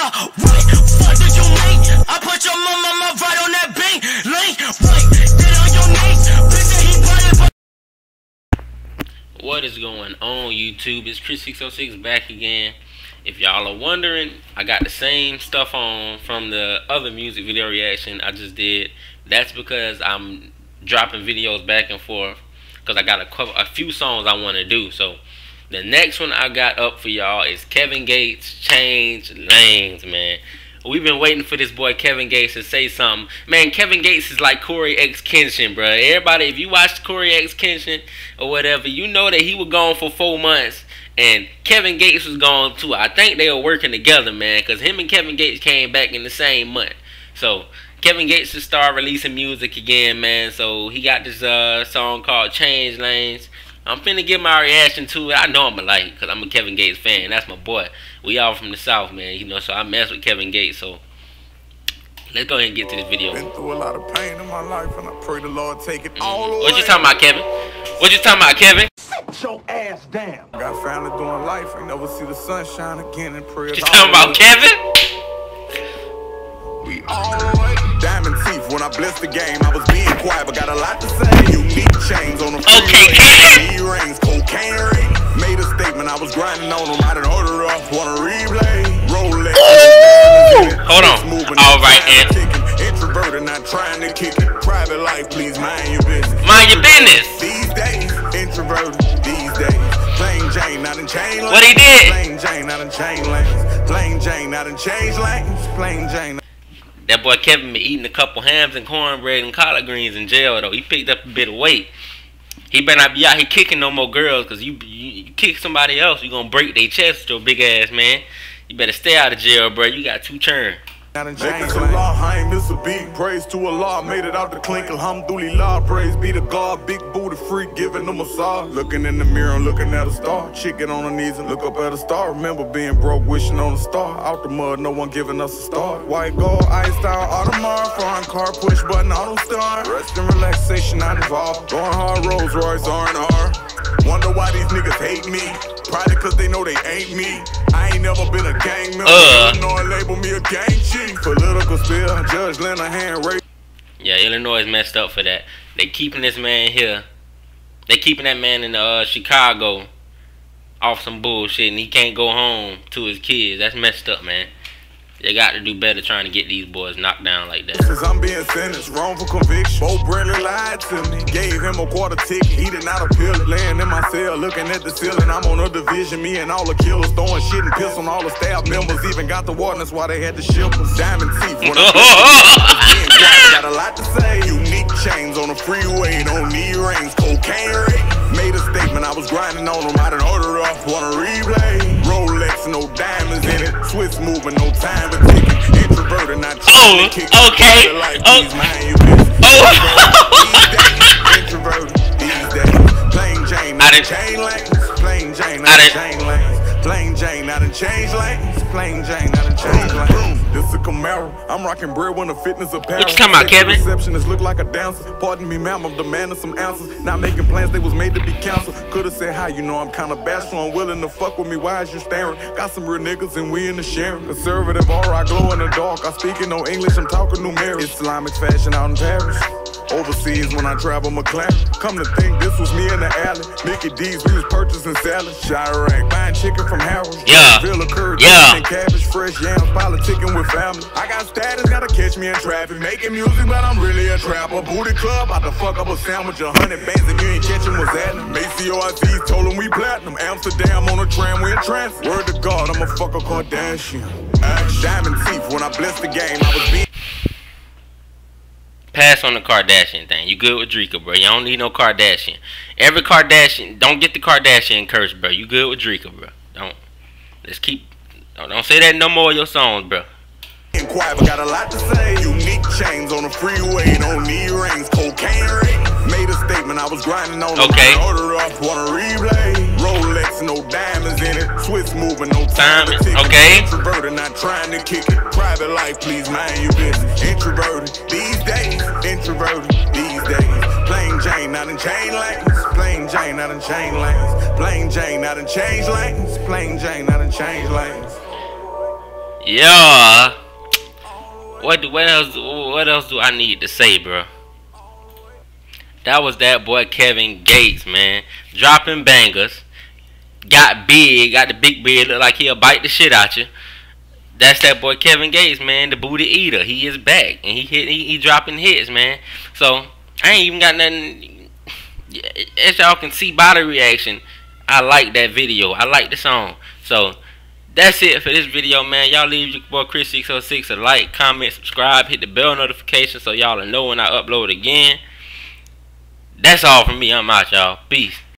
Yeah, what? Fuck did you mean? I put your mama, mama right on that beat. Link, wait, get on your knees. Bitch, he it What is going on YouTube? It's Chris606 back again. If y'all are wondering, I got the same stuff on from the other music video reaction I just did. That's because I'm dropping videos back and forth because I got a, couple, a few songs I want to do. So the next one I got up for y'all is Kevin Gates Change Lanes, man. We've been waiting for this boy Kevin Gates to say something. Man, Kevin Gates is like CoryxKenshin, bro. Everybody, if you watched CoryxKenshin or whatever, you know that he was gone for four months and Kevin Gates was gone too. I think they were working together, man, because him and Kevin Gates came back in the same month. So Kevin Gates should start releasing music again, man. So he got this uh, song called Change Lanes. I'm finna get my reaction to it. I know I'm a like because I'm a Kevin Gates fan. That's my boy. We all from the South, man. You know, so I mess with Kevin Gates. So let's go ahead and get to this video. Been through a lot of pain in my life, and I pray the Lord take it mm. all away. What you talking about, Kevin? What you talking about, Kevin? Sit your ass down. Got family doing life, ain't never see the sunshine again in prayers. What you talking about, Kevin? We all the way. Diamond teeth when I blessed the game. I was being quiet, but got a lot to say. Unique chains on the Okay, Kevin. E-rings, cocaine ring. Made a statement, I was grinding on them. I done order up, wanna replay. Rolex. Hold on. All right, and to Ant. kick it. Introverted, not trying to kick it. Private life, please mind your business. Mind your business. These days, introverted. These days, plain Jane, not in chain lanes. What he did? Plain Jane, not in chain lanes. Plain Jane, not in change lanes. Plain Jane. That boy Kevin been eating a couple hams and cornbread and collard greens in jail though. He picked up a bit of weight. He better not be out here kicking no more girls, cause you you, you kick somebody else, you gonna break their chest, your big ass man. You better stay out of jail, bro. You got two turns. Not in chains Allah, I ain't miss a beat. Praise to Allah, made it out the clink. Alhamdulillah, praise be to God. Big booty freak, giving them a massage. Looking in the mirror and looking at a star. Chicken on her knees and look up at a star. Remember being broke, wishing on a star. Out the mud, no one giving us a start. White gold, ice down, Audemars. Foreign car, push button, auto start. Rest and relaxation, not involved. Going hard, Rolls Royce, R&R. Wonder why these niggas hate me. Probably cause they know they ain't me. I ain't never been a gang member. Uh. Illinois label me a gang chief. Political spill, Judge Lenahan rape. Yeah, Illinois is messed up for that. They keeping this man here. They keeping that man in uh, Chicago off some bullshit, and he can't go home to his kids. That's messed up, man. They got to do better trying to get these boys knocked down like that. Since I'm being sentenced, wrongful conviction. Bo Bradley lied to me, gave him a quarter ticket. He did not appeal it. Laying in my cell, looking at the ceiling. I'm on a division. Me and all the killers throwing shit and piss on all the staff members. Even got the warnings while they had the ship. Diamond teeth. When I being quiet, got a lot to say. Unique chains on the freeway, don't need rings. Cocaine ring. Made a statement, I was grinding on them. I done order up, wanna replay. Rolex, no diamonds in. Swiss moving, no time to take it. Introverted, not Oh, okay. Life, Oh. please mind your business. Oh. Introverted, these days. Plain Jane, I not in chain lanes. Plain Jane, not in chain lanes. Plain Jane, not in change lanes. Plain Jane, Camaro. I'm rocking bread when the fitness apparel. What you talking about, Kevin? Receptionist look like a dancer. Pardon me, ma'am, I'm demanding some answers. Not making plans, they was made to be canceled. Could've said hi, you know I'm kinda bashful. Unwilling to fuck with me, why is you staring? Got some real niggas and we in the sharing. Conservative aura, I glow in the dark. I speak in no English, I'm talking numeric. Islamic fashion out in Paris. Overseas when I travel McLaren. Come to think this was me in the alley. Mickey D's, we was purchasing salad. Chiraq, buying chicken from Harold. Yeah. Villa curd, Yeah. and cabbage, fresh yams, politicking with family. I got status, gotta catch me in traffic. Making music, but I'm really a trapper. Booty club, about to fuck up a sandwich. A hundred bands if you ain't catching what's happening. Maceo ICs told him we platinum. Amsterdam on a tram, we in transit. Word to God, I'm a fuck a Kardashian. Action. Diamond teeth, when I bless the game, I was being. Pass on the Kardashian thing. You good with Dreka, bro. You don't need no Kardashian. Every Kardashian, don't get the Kardashian curse, bro. You good with Dreka, bro. Don't. Let's keep. Don't, don't say that no more of your songs, bro. Quiet, but got a lot to say. Unique chains on the freeway, don't need rings. Cocaine ring. Made a statement, I was grinding on. Okay. Order up, wanna replay. Rolex, no diamonds in it. Swiss moving, no time to tick okay. Introverted, not trying to kick it. Private life, please mind your business. Introverted, these days. Introverted, these days. Plain Jane, not in chain lanes. Plain Jane, not in chain lanes. Plain Jane, not in change lanes. Plain Jane, not in change lanes. Yeah. What what else what else do I need to say, bro? That was that boy Kevin Gates, man. Dropping bangers. Got big, got the big beard, look like he'll bite the shit out you. That's that boy Kevin Gates, man, the booty eater. He is back and he hit he, he dropping hits, man. So I ain't even got nothing as y'all can see by the reaction, I like that video. I like the song. So that's it for this video, man. Y'all leave your boy Chris606 a like, comment, subscribe, hit the bell notification so y'all know when I upload again. That's all from me. I'm out, y'all. Peace.